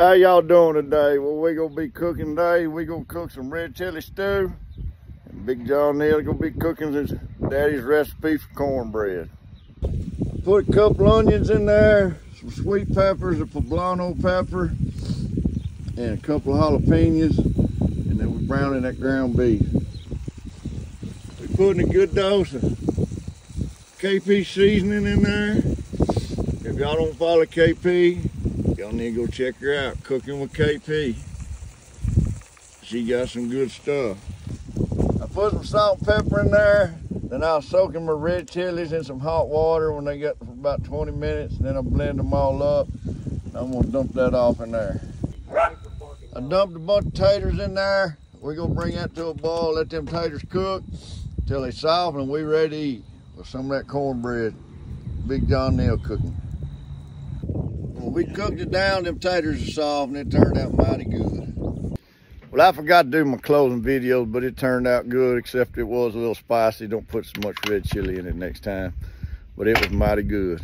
How y'all doing today? Well, we gonna be cooking today. We gonna cook some red chili stew. And Big John Neal gonna be cooking his daddy's recipe for cornbread. Put a couple onions in there, some sweet peppers, a poblano pepper, and a couple of jalapenos, and then we're browning that ground beef. We're putting a good dose of KP seasoning in there. If y'all don't follow KP, Y'all need to go check her out, Cooking with KP. She got some good stuff. I put some salt and pepper in there. Then I'll soak my red chilies in some hot water when they get for about 20 minutes. Then I'll blend them all up. I'm gonna dump that off in there. I dumped a bunch of taters in there. We're gonna bring that to a boil, let them taters cook till they soften and we ready to eat with some of that cornbread. Big John Neal cooking. We cooked it down, them taters are soft and it turned out mighty good. Well, I forgot to do my closing videos, but it turned out good, except it was a little spicy. Don't put so much red chili in it next time. But it was mighty good.